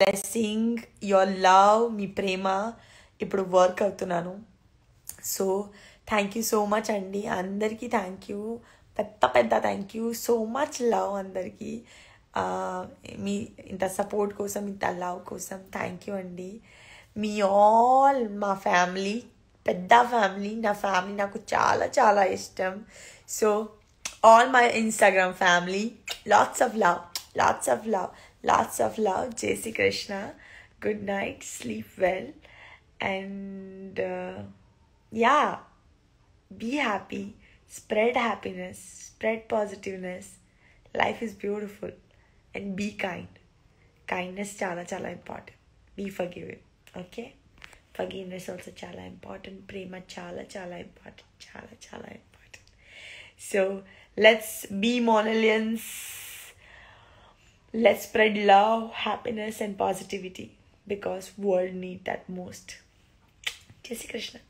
Blessing your love మీ ప్రేమ ఇప్పుడు వర్క్ అవుతున్నాను. So thank you so much అండి. అందరికీ థ్యాంక్ యూ పెద్ద పెద్ద thank you so much love అందరికీ. మీ ఇంత సపోర్ట్ కోసం ఇంత లవ్ కోసం థ్యాంక్ యూ అండి. మీ ఆల్ మా ఫ్యామిలీ పెద్ద ఫ్యామిలీ నా ఫ్యామిలీ నాకు చాలా చాలా ఇష్టం. So all my Instagram family lots of love LADS of love LADS of love JC Krishna good night sleep well and yeah be happy, spread happiness, spread positiveness. Life is beautiful and be kind. Kindness chala chala important. Be forgiving. Okay? Forgiveness also chala important. Prema chala chala important. Chala chala important. So let's be Monalians. Let's spread love, happiness and positivity because world need that most. Jai Krishna.